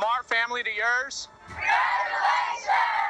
From our family to yours, Congratulations!